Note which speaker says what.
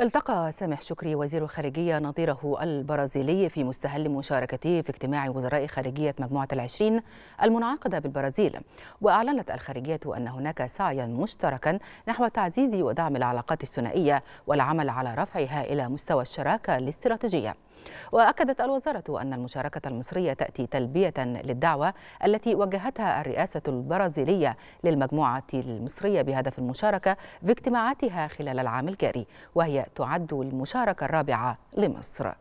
Speaker 1: التقى سامح شكري وزير الخارجية نظيره البرازيلي في مستهل مشاركته في اجتماع وزراء خارجية مجموعة العشرين المنعقدة بالبرازيل. وأعلنت الخارجية أن هناك سعيا مشتركا نحو تعزيز ودعم العلاقات الثنائية والعمل على رفعها إلى مستوى الشراكة الاستراتيجية. وأكدت الوزارة أن المشاركة المصرية تأتي تلبية للدعوة التي وجهتها الرئاسة البرازيلية للمجموعة المصرية بهدف المشاركة في اجتماعاتها خلال العام الجاري وهي تعد المشاركة الرابعة لمصر.